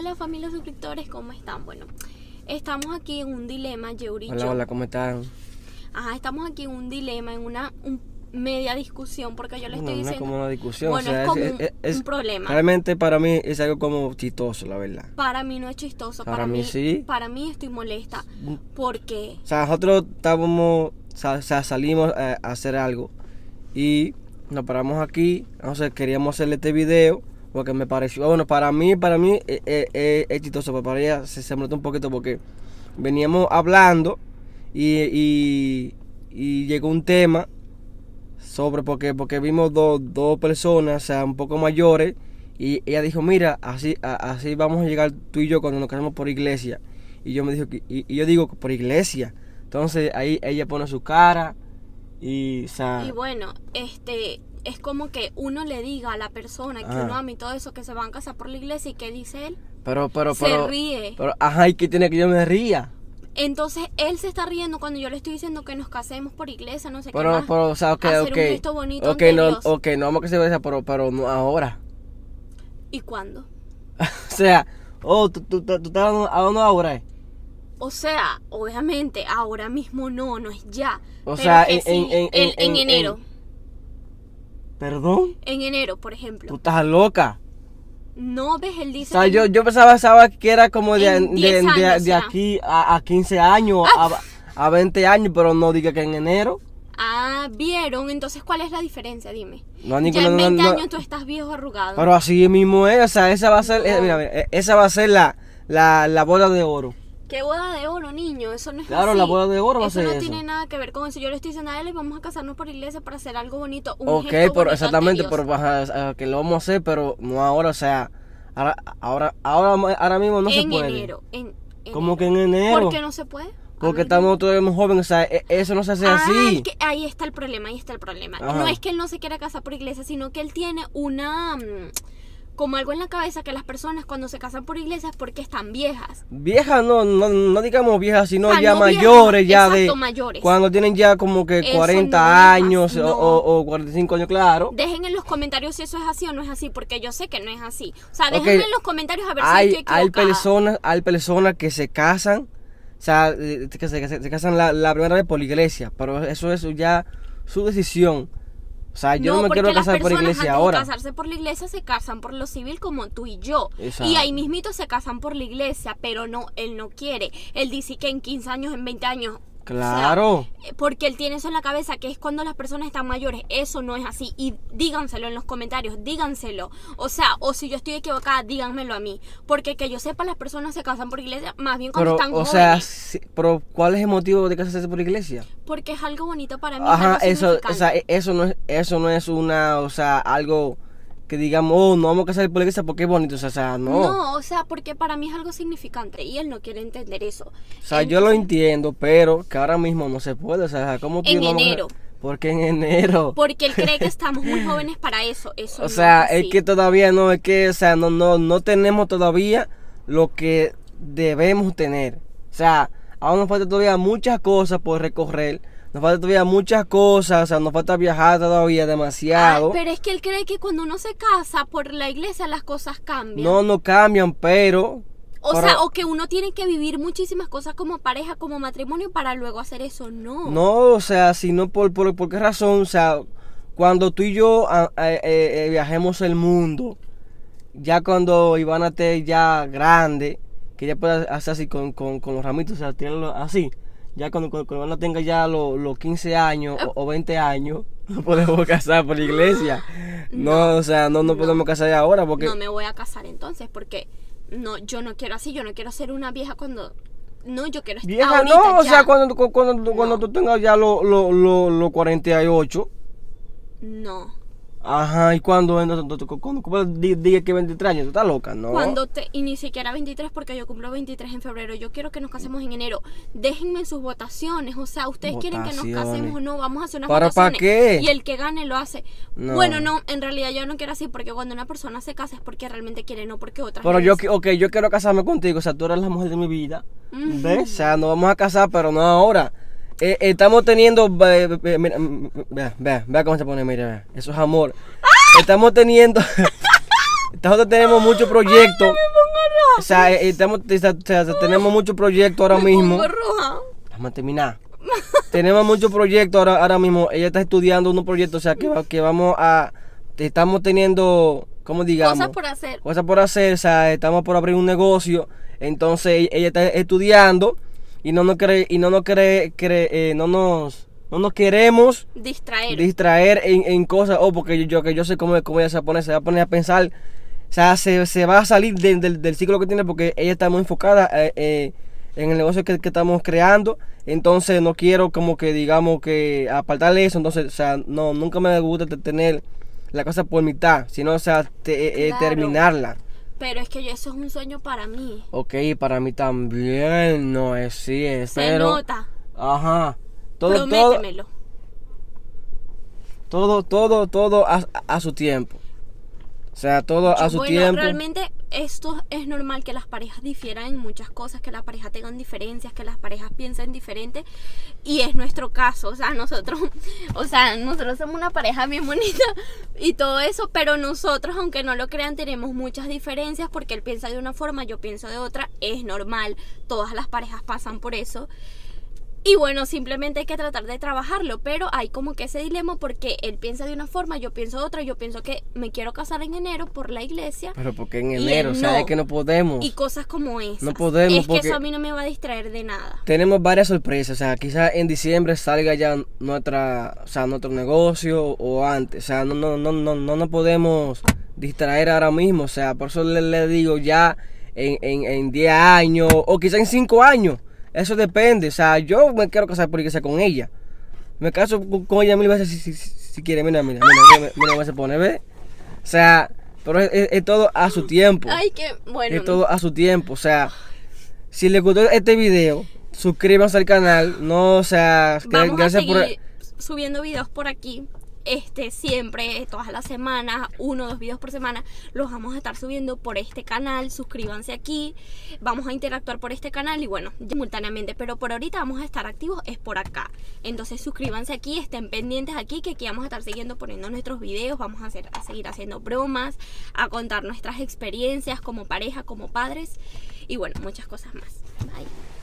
Hola familia suscriptores, ¿cómo están? Bueno, estamos aquí en un dilema, Yeuri Hola, yo. hola, ¿cómo están? Ajá, estamos aquí en un dilema, en una un- media discusión, porque yo le No, estoy no es diciendo... como una discusión. Bueno, o sea, es como un- un problema. Realmente para mí es algo como chistoso, la verdad. Para mí no es chistoso, para, Para mí sí. Para mí estoy molesta, porque... O sea, nosotros estábamos, o sea, salimos a, a hacer algo y nos paramos aquí. Entonces queríamos hacerle este video porque me pareció, bueno, para mí, para mí eh, eh, eh, es chistoso, pero para ella se, se molestó un poquito porque veníamos hablando y, y, llegó un tema sobre porque porque vimos dos dos personas, o sea, un poco mayores y ella dijo, mira, así así vamos a llegar tú y yo cuando nos casemos por iglesia. Y yo me dijo y, y yo digo por iglesia. Entonces ahí ella pone su cara y o sea, Y bueno, este... Es como que uno le diga a la persona que Ajá. uno ama y todo eso, que se van a casar por la iglesia y que dice él, pero pero se pero ríe. pero ajá, y que tiene que yo me ría. Entonces él se está riendo cuando yo le estoy diciendo que nos casemos por iglesia, no sé qué Pero más. pero o sea, ok, hacer ok. un gesto bonito ok, ante no, ok, no vamos a que se besa, pero pero no ahora. ¿Y cuándo? o sea, oh, tú, tú, tú, tú estás hablando- ahora. eh. O sea, obviamente, ahora mismo no, no es ya. O Pero sea, en- sí, en- en- en, en- en en- enero. Perdón, En enero, por tú ejemplo. estás loca. No ves, él O dice. sea, que- yo, yo pensaba, pensaba que era como de, de, 10 de- años de ya. aquí a, a 15 años, a, a 20 años, pero no diga que en enero. Ah, vieron. Entonces, ¿cuál es la diferencia? Dime. No, ya en no, 20 no. años tú estás viejo arrugado. Pero así mismo es, o sea, esa va a ser, eh, mira, mira, eh, esa va a ser la, la, la bola de oro. ¿Qué boda de oro, niño? Eso no es Claro, así. la boda de oro va a eso ser no eso. tiene nada que ver con eso. Yo le estoy diciendo a él, vamos a casarnos por iglesia para hacer algo bonito. Un Ok, gesto pero bonito ante exactamente, Dios. pero ajá, ah, que lo vamos a hacer, pero no ahora, o sea, ahora, ahora, ahora, ahora mismo no se en puede. enero. En, ¿Cómo que en enero? ¿Por qué no se puede? Porque estamos todavía muy jóvenes, o sea, e- eso no se hace Ah, así. es que ahí está el problema, ahí está el problema. Ajá. No es que él no se quiera casar por iglesia, sino que él tiene una mm, como algo en la cabeza que las personas cuando se casan por iglesia es porque están viejas. Viejas, no, no, no digamos viejas, sino O sea, ya no viejas, mayores, ya exacto, de... mayores. Cuando tienen ya como que Eso 40 no, hijas, años o- o, o 45 años, claro. Dejen en los comentarios si eso es así o no es así, porque yo sé que no es así. O sea, dejen en los comentarios a ver si Hay, estoy hay personas, hay personas que se casan, o sea, eh, que se, que se- se casan la, la primera vez por la iglesia, pero eso es ya su decisión. O sea, yo no, me porque quiero las casar por personas iglesia antes ahora. de casarse por la iglesia se casan por lo civil como tú y yo. Exacto. Y ahí mismito se casan por la iglesia, pero no, él no quiere. Él dice que en 15 años, en 20 años. O sea, Claro. eh, porque él tiene eso en la cabeza, que es cuando las personas están mayores. Eso no es así. Y díganselo en los comentarios, díganselo. O sea, o si yo estoy equivocada, díganmelo a mí. Porque que yo sepa, las personas se casan por iglesia más bien cuando Pero, están o jóvenes. sea, pero ¿cuál es el motivo de casarse por iglesia? porque es algo bonito para mí. es Ajá, algo eso, o sea, e- eso no es, eso no es una, o sea, algo que digamos, oh, no vamos a casar por la iglesia porque es bonito, o sea, o sea, no. No, o sea, porque para mí es algo significante y él no quiere entender eso. O sea, yo lo entiendo, pero que ahora mismo no se puede, o sea, ¿cómo En enero. Porque en enero. Porque él cree que estamos muy jóvenes para eso. Eso O no sea, es que todavía no, es que, o sea, no, no, no tenemos todavía lo que debemos tener. O sea, aún nos falta todavía muchas cosas por recorrer. Nos falta todavía muchas cosas, o sea, nos falta viajar todavía demasiado. pero es que él cree que cuando uno se casa por la iglesia las cosas cambian. No, no cambian, pero... o sea, o que uno tiene que vivir muchísimas cosas como pareja, como matrimonio para luego hacer eso. No. No, o sea, sino por, por, por qué razón, o sea, cuando tú y yo ah, eh, eh, eh, viajemos el mundo, ya cuando Ivana esté ya grande, que ya pueda hacer así con, con, con los ramitos, o sea, tirarlo así, ya cuando, cuando, cuando tenga ya los los 15 años o, o 20 años, no podemos casar por la iglesia. No, o sea, no, no, podemos casar ahora porque... No me voy a casar entonces porque no, yo no quiero así. Yo no quiero ser una vieja cuando. No, yo quiero estar Vieja, ahorita no, o ya. sea, cuando, cuando, cuando, cuando No. tú tengas ya los lo, lo, lo 48. No. Ajá, ¿y cuándo? ¿Cuándo? ¿Cómo di- diga que 23 años? ¿Tú estás loca? No. Cuando te, y ni siquiera 23 porque yo cumplo 23 en febrero. Yo quiero que nos casemos en enero. Déjenme sus votaciones. O sea, ustedes quieren que nos casemos o no. Vamos a hacer unas ¿Para- votaciones. para qué? Y el que gane lo hace. No. Bueno, no, en realidad yo no quiero así porque cuando una persona se casa es porque realmente quiere, no porque otras. Pero yo, ok, yo quiero casarme contigo, o sea, tú eres la mujer de mi vida. ¿Ves? O sea, nos vamos a casar, pero no ahora. Eh, estamos teniendo. Mira, mm, vea, vea, vea cómo se pone, mira, vea. Eso es amor. Estamos teniendo. Nosotros tenemos muchos proyectos. O sea, eh, estamos, tenemos muchos proyectos ahora Me mismo. Vamos a terminar. tenemos muchos proyectos ahora, ahora mismo. Ella está estudiando unos proyectos, o sea, que, que vamos a. Estamos teniendo, ¿cómo digamos? Cosas por hacer. cosas por hacer, o sea, estamos por abrir un negocio, entonces ella está estudiando y no nos cree, y no nos cree, cree- eh, no nos, no nos queremos Distraer. distraer en, en cosas, oh, porque yo, yo- que yo sé cómo, cómo ella se va a poner, se va a poner a pensar, o sea, se, se va a salir de- del- del ciclo que tiene porque ella está muy enfocada eh, eh, en el negocio que, que estamos creando, entonces no quiero como que digamos que apartarle eso, entonces, o sea, no, nunca me gusta te- tener la cosa por mitad, sino, o sea, te- eh, Claro. terminarla. Pero es que yo, eso es un sueño para mí. Ok, para mí también, no es, sí, es, Se pero, nota. ajá, todo, todo, Prométemelo. todo, todo, todo a, a su tiempo. O sea, todo a su bueno, tiempo. realmente esto es normal que las parejas difieran en muchas cosas, que las parejas tengan diferencias, que las parejas piensen diferente. Y es nuestro caso, o sea, nosotros, o sea, nosotros somos una pareja bien bonita y todo eso, pero nosotros, aunque no lo crean, tenemos muchas diferencias porque él piensa de una forma, yo pienso de otra, es normal, todas las parejas pasan por eso. Y bueno, simplemente hay que tratar de trabajarlo, pero hay como que ese dilema porque él piensa de una forma, yo pienso de otra, yo pienso que me quiero casar en enero por la iglesia Pero porque en enero, o sea, no. es que no podemos. y cosas como esas. No podemos Es que eso a mí no me va a distraer de nada. Tenemos varias sorpresas, o sea, quizás en diciembre salga ya nuestra, o sea, nuestro negocio o antes, o sea, no, no, no, no, no nos podemos distraer ahora mismo, o sea, por eso le, le digo ya en, en, en 10 años o quizás en 5 años, eso depende, o sea, yo me quiero casar por iglesia con ella, me caso con, ella mil veces si, si, si, si quiere, mira, mira, mira, mira, se pone, ¿ves? O sea, pero es, es- es todo a su tiempo. Ay, que bueno. Es todo a su tiempo. O sea, si les gustó este video, suscríbanse al canal. No, o sea, Vamos a gracias por. seguir subiendo videos por aquí. Este, siempre, todas las semanas, uno o dos videos por semana, los vamos a estar subiendo por este canal. Suscríbanse aquí. Vamos a interactuar por este canal y bueno, simultáneamente. Pero por ahorita vamos a estar activos, es por acá. Entonces suscríbanse aquí, estén pendientes aquí, que aquí vamos a estar siguiendo poniendo nuestros videos. Vamos a, hacer, a seguir haciendo bromas, a contar nuestras experiencias como pareja, como padres. Y bueno, muchas cosas más. Bye.